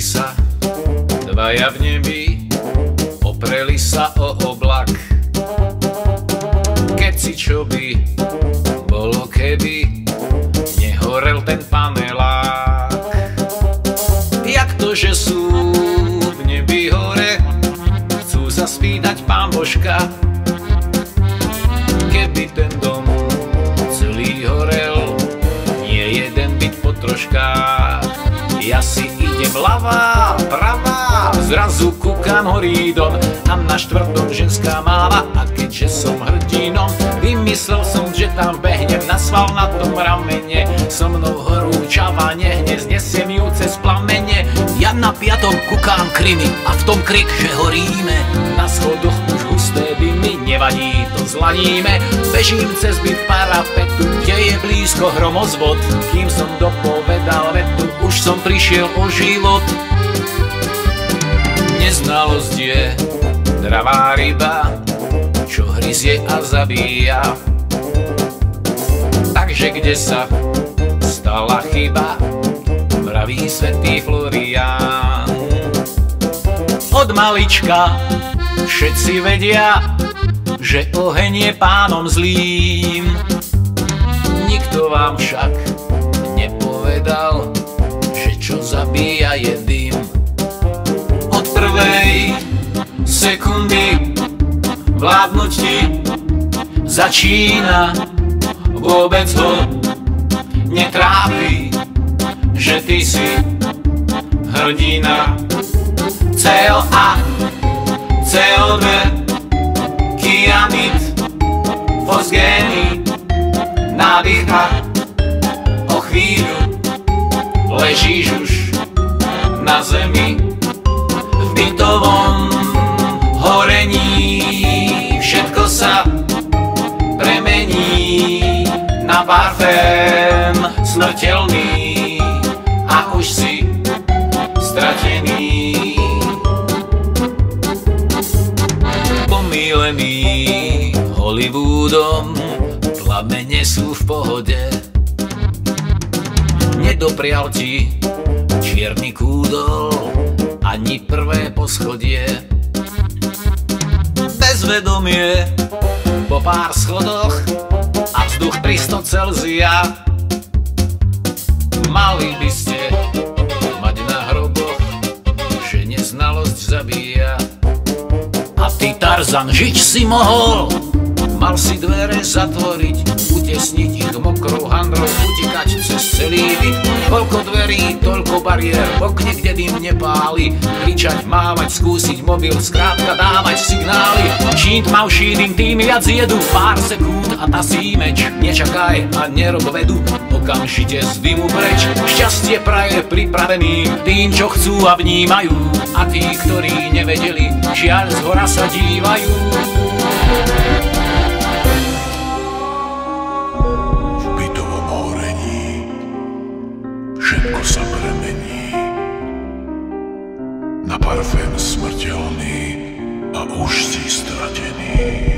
sa dvaja v nebi, opreli sa o oblak. Keď si čo by bolo keby, nehorel ten panelák. Jak to, že sú v nebi hore, chcú sa spýtať pán Božka, keby ten dom celý horel, nie jeden byt po troškách. Ja si idem ľavá, pravá, zrazu kúkam horí dom a na štvrtom ženská máva a keďže som hrdinom, vymyslel som, že tam behnem na sval na tom ramene, so mnou horúčava nehne, znesiem ju cez plamene. Ja na piatom kúkam krymy a v tom krik, že horíme, na schodoch už husté dymy, nevadí, zlaníme, bežím cez byt parapetu, kde je blízko hromozvod, kým som dopovedal vetu, už som prišiel o život. Neznalosť je dravá ryba, čo hryzie a zabíja. Takže kde sa stala chyba, vraví svetý Florián. Od malička všetci vedia, že oheň je pánom zlým. Nikto vám však nepovedal, že čo zabíja je dym. Od prvej sekundy vládnuť ti začína vôbec ho netrápi, že ty si hrdina CO2, fosgény, nádycha, o chvíľu ležíš už na zemi v bytovom horení. Všetko sa premení na parfém smrteľný a už si Hollywoodom, plamene sú v pohode. Nedoprial ti čierny kúdol, ani prvé poschodie. Bezvedomie po pár schodoch a vzduch 300 Celzia. Mali by ste mať na hroboch, že neznalosť zabíja. A ty Tarzan žiť si mohol, mal si dvere zatvoriť, utesniť ich mokrou handrou, utekať cez celý byt. Koľko dverí, toľko bariér, okne, kde dým nepáli, kričať, mávať, skúsiť mobil, skrátka dávať signály. Čím tmavší dým, tým viac jedu, pár sekúnd a tá si meč. Nečakaj a nerob vedu, okamžite z dymu preč. Šťastie praje pripraveným, tým, čo chcú a vnímajú. A tí, ktorí nevedeli, žiaľ z hora sa dívajú. ako sa premení na parfém smrteľný a už si stratený.